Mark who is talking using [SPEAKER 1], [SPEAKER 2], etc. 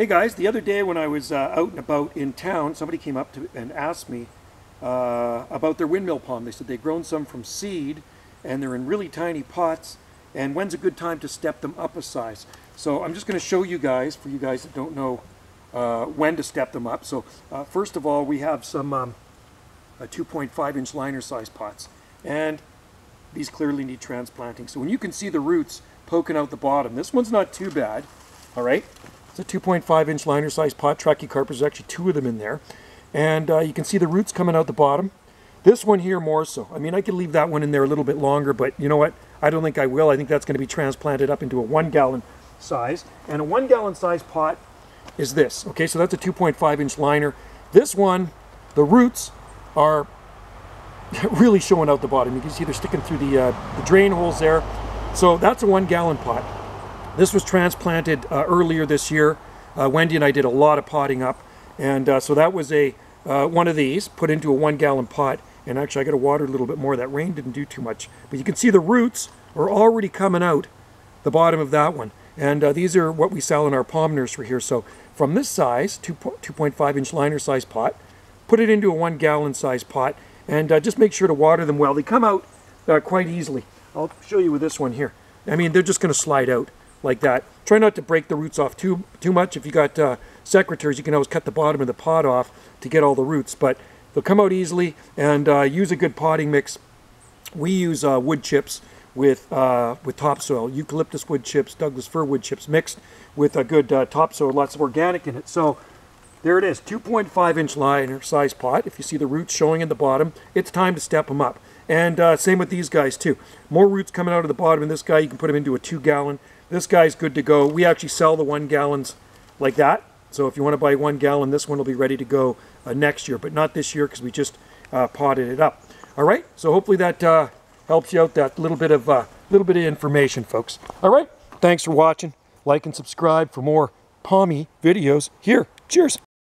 [SPEAKER 1] Hey guys, the other day when I was uh, out and about in town, somebody came up to and asked me uh, about their windmill palm. They said they'd grown some from seed and they're in really tiny pots and when's a good time to step them up a size. So I'm just going to show you guys, for you guys that don't know uh, when to step them up. So uh, first of all, we have some um, 2.5 inch liner size pots and these clearly need transplanting. So when you can see the roots poking out the bottom, this one's not too bad, all right? It's a 2.5 inch liner size pot, Trachycarpus, there's actually two of them in there. And uh, you can see the roots coming out the bottom. This one here more so. I mean, I could leave that one in there a little bit longer, but you know what? I don't think I will. I think that's going to be transplanted up into a one gallon size. And a one gallon size pot is this. Okay, so that's a 2.5 inch liner. This one, the roots are really showing out the bottom. You can see they're sticking through the, uh, the drain holes there. So that's a one gallon pot. This was transplanted uh, earlier this year. Uh, Wendy and I did a lot of potting up. And uh, so that was a uh, one of these put into a one gallon pot. And actually I got to water a little bit more. That rain didn't do too much. But you can see the roots are already coming out the bottom of that one. And uh, these are what we sell in our palm nursery here. So from this size, 2.5 inch liner size pot, put it into a one gallon size pot and uh, just make sure to water them well. They come out quite easily. I'll show you with this one here. I mean, they're just going to slide out like that. Try not to break the roots off too too much. If you got uh, secateurs, you can always cut the bottom of the pot off to get all the roots, but they'll come out easily and uh, use a good potting mix. We use uh, wood chips with uh, with topsoil, eucalyptus wood chips, Douglas fir wood chips mixed with a good uh, topsoil, lots of organic in it. So there it is, 2.5 inch liner size pot. If you see the roots showing in the bottom, it's time to step them up. And uh, same with these guys too. More roots coming out of the bottom. And this guy, you can put them into a two gallon. This guy's good to go. We actually sell the one gallons like that. So if you want to buy one gallon, this one will be ready to go uh, next year, but not this year because we just uh, potted it up. All right, so hopefully that uh, helps you out. That little bit of uh, little bit of information, folks. All right, thanks for watching. Like and subscribe for more palmy videos here. Cheers.